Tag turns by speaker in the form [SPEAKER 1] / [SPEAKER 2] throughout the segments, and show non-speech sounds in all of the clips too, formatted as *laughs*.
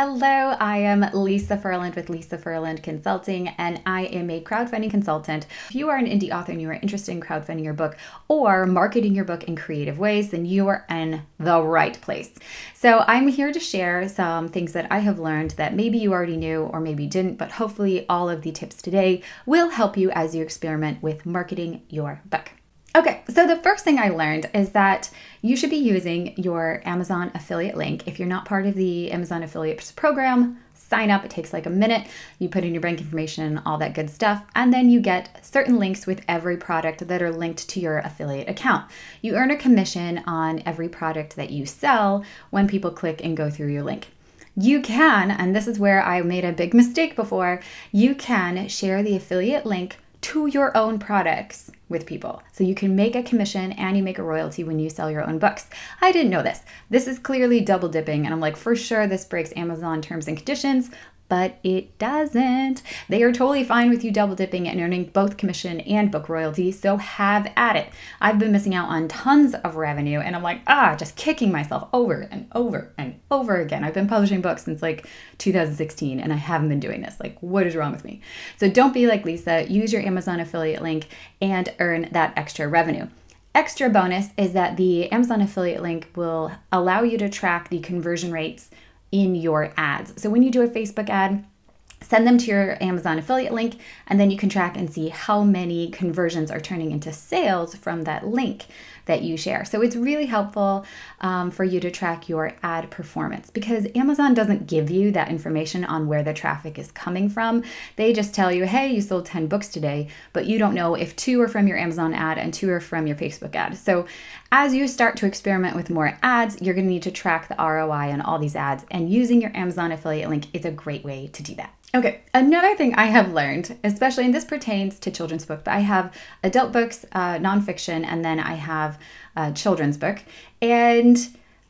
[SPEAKER 1] Hello, I am Lisa Ferland with Lisa Ferland Consulting, and I am a crowdfunding consultant. If you are an indie author and you are interested in crowdfunding your book or marketing your book in creative ways, then you are in the right place. So, I'm here to share some things that I have learned that maybe you already knew or maybe didn't, but hopefully, all of the tips today will help you as you experiment with marketing your book. Okay, so the first thing I learned is that you should be using your Amazon affiliate link. If you're not part of the Amazon affiliates program, sign up. It takes like a minute. You put in your bank information, all that good stuff, and then you get certain links with every product that are linked to your affiliate account. You earn a commission on every product that you sell when people click and go through your link. You can, and this is where I made a big mistake before, you can share the affiliate link to your own products with people. So you can make a commission and you make a royalty when you sell your own books. I didn't know this. This is clearly double dipping, and I'm like, for sure, this breaks Amazon terms and conditions but it doesn't. They are totally fine with you double dipping and earning both commission and book royalty, so have at it. I've been missing out on tons of revenue and I'm like, ah, just kicking myself over and over and over again. I've been publishing books since like 2016 and I haven't been doing this. Like, what is wrong with me? So don't be like Lisa, use your Amazon affiliate link and earn that extra revenue. Extra bonus is that the Amazon affiliate link will allow you to track the conversion rates in your ads. So when you do a Facebook ad, send them to your Amazon affiliate link, and then you can track and see how many conversions are turning into sales from that link that you share. So it's really helpful um, for you to track your ad performance because Amazon doesn't give you that information on where the traffic is coming from. They just tell you, hey, you sold 10 books today, but you don't know if two are from your Amazon ad and two are from your Facebook ad. So as you start to experiment with more ads, you're going to need to track the ROI on all these ads, and using your Amazon affiliate link is a great way to do that. Okay, another thing I have learned, especially, and this pertains to children's book, but I have adult books, uh, nonfiction, and then I have a children's book. And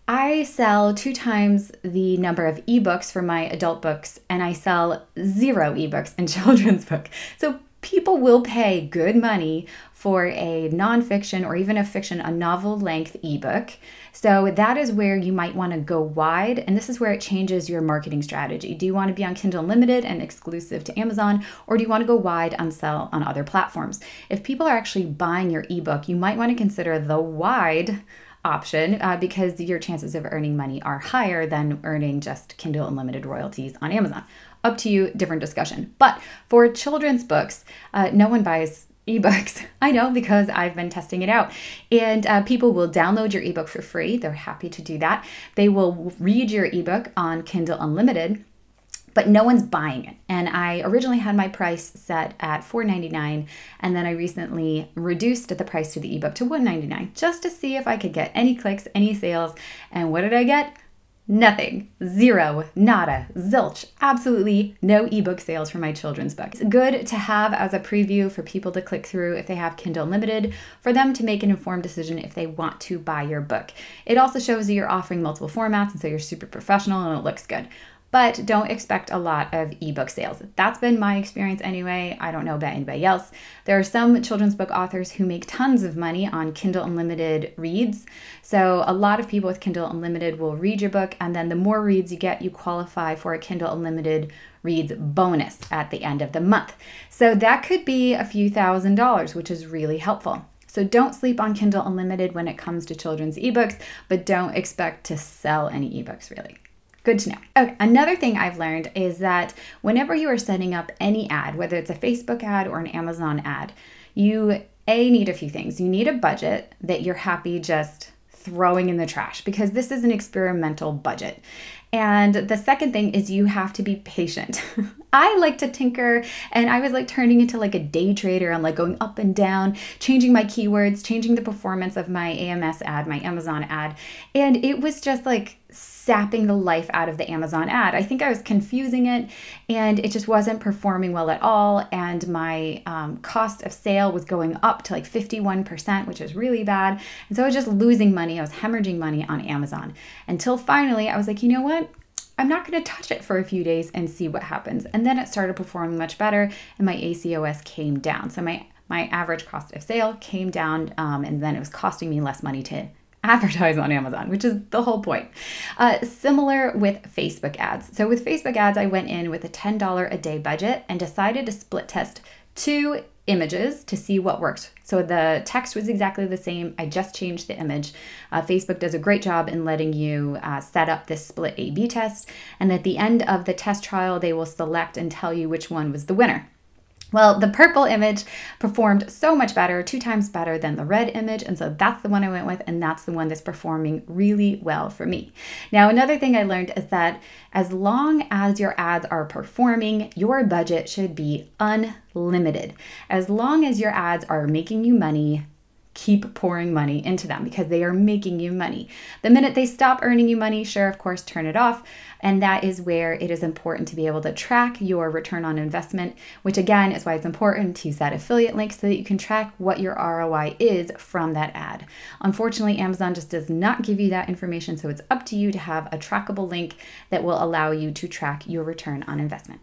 [SPEAKER 1] I sell two times the number of ebooks for my adult books, and I sell zero ebooks in *laughs* children's book. So people will pay good money for a nonfiction or even a fiction, a novel length ebook. So that is where you might want to go wide, and this is where it changes your marketing strategy. Do you want to be on Kindle Unlimited and exclusive to Amazon, or do you want to go wide and sell on other platforms? If people are actually buying your ebook, you might want to consider the wide option uh, because your chances of earning money are higher than earning just Kindle Unlimited royalties on Amazon. Up to you, different discussion. But for children's books, uh, no one buys ebooks. *laughs* I know because I've been testing it out. And uh, people will download your ebook for free. They're happy to do that. They will read your ebook on Kindle Unlimited but no one's buying it. And I originally had my price set at $4.99 and then I recently reduced the price to the ebook to $1.99 just to see if I could get any clicks, any sales. And what did I get? Nothing. Zero. Nada. Zilch. Absolutely no ebook sales for my children's books. It's good to have as a preview for people to click through if they have Kindle Unlimited, for them to make an informed decision if they want to buy your book. It also shows that you're offering multiple formats and so you're super professional and it looks good but don't expect a lot of ebook sales. That's been my experience anyway. I don't know about anybody else. There are some children's book authors who make tons of money on Kindle Unlimited reads. So, a lot of people with Kindle Unlimited will read your book, and then the more reads you get, you qualify for a Kindle Unlimited reads bonus at the end of the month. So, that could be a few thousand dollars, which is really helpful. So don't sleep on Kindle Unlimited when it comes to children's ebooks, but don't expect to sell any ebooks really. Good to know. Okay, another thing I've learned is that whenever you are setting up any ad, whether it's a Facebook ad or an Amazon ad, you a need a few things. You need a budget that you're happy just throwing in the trash because this is an experimental budget. And the second thing is you have to be patient. *laughs* I like to tinker and I was like turning into like a day trader. I'm like going up and down, changing my keywords, changing the performance of my AMS ad, my Amazon ad. And it was just like sapping the life out of the Amazon ad. I think I was confusing it and it just wasn't performing well at all. And my um, cost of sale was going up to like 51%, which is really bad. And so I was just losing money. I was hemorrhaging money on Amazon until finally I was like, you know what? I'm not going to touch it for a few days and see what happens. And then it started performing much better and my ACOS came down. So my my average cost of sale came down um, and then it was costing me less money to *laughs* advertise on Amazon, which is the whole point. Uh, similar with Facebook ads. So with Facebook ads, I went in with a $10 a day budget and decided to split test two images to see what works. So the text was exactly the same. I just changed the image. Uh, Facebook does a great job in letting you uh, set up this split A B test. And at the end of the test trial, they will select and tell you which one was the winner. Well, the purple image performed so much better, two times better than the red image. And so that's the one I went with, and that's the one that's performing really well for me. Now, another thing I learned is that as long as your ads are performing, your budget should be unlimited. As long as your ads are making you money, keep pouring money into them because they are making you money. The minute they stop earning you money, sure, of course, turn it off. And that is where it is important to be able to track your return on investment, which again is why it's important to set affiliate links so that you can track what your ROI is from that ad. Unfortunately, Amazon just does not give you that information, so it's up to you to have a trackable link that will allow you to track your return on investment.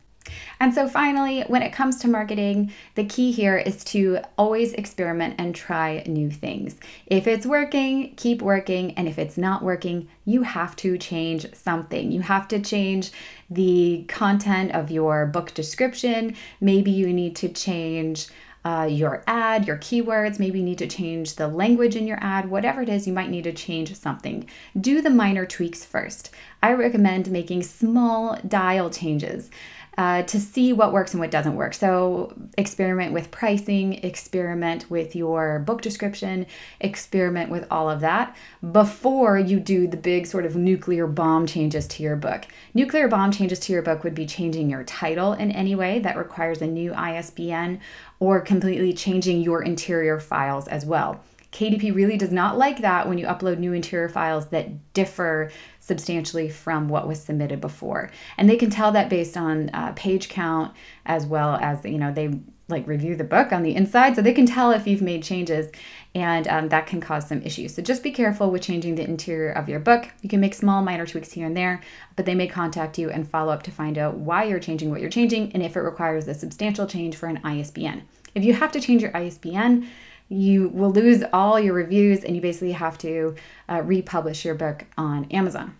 [SPEAKER 1] And so, finally, when it comes to marketing, the key here is to always experiment and try new things. If it's working, keep working. And if it's not working, you have to change something. You have to change the content of your book description. Maybe you need to change. Uh, your ad, your keywords, maybe you need to change the language in your ad, whatever it is, you might need to change something. Do the minor tweaks first. I recommend making small dial changes uh, to see what works and what doesn't work. So, experiment with pricing, experiment with your book description, experiment with all of that before you do the big sort of nuclear bomb changes to your book. Nuclear bomb changes to your book would be changing your title in any way that requires a new ISBN or completely changing your interior files as well. KDP really does not like that when you upload new interior files that differ substantially from what was submitted before. And they can tell that based on uh, page count as well as, you know, they like review the book on the inside so they can tell if you've made changes and um, that can cause some issues. So just be careful with changing the interior of your book. You can make small minor tweaks here and there but they may contact you and follow up to find out why you're changing what you're changing and if it requires a substantial change for an isbn if you have to change your isbn you will lose all your reviews and you basically have to uh, republish your book on Amazon.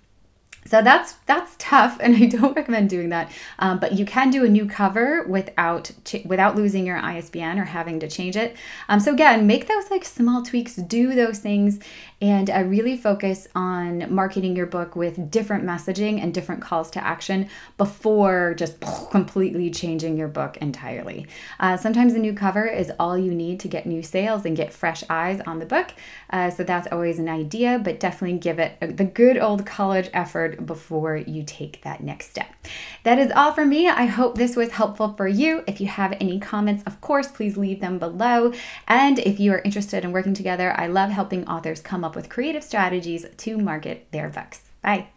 [SPEAKER 1] So that's that's tough, *laughs* and I don't recommend doing that. Um, but you can do a new cover without without losing your ISBN or having to change it. Um, so again, make those like small tweaks, do those things, and uh, really focus on marketing your book with different messaging and different calls to action before just *laughs* completely changing your book entirely. Uh, sometimes a new cover is all you need to get new sales and get fresh eyes on the book. Uh, so that's always an idea, but definitely give it the good old college before you take that next step. That is all for me. I hope this was helpful for you. If you have any comments, of course, please leave them below. And if you are interested in working together, I love helping authors come up with creative strategies to market their books. Bye.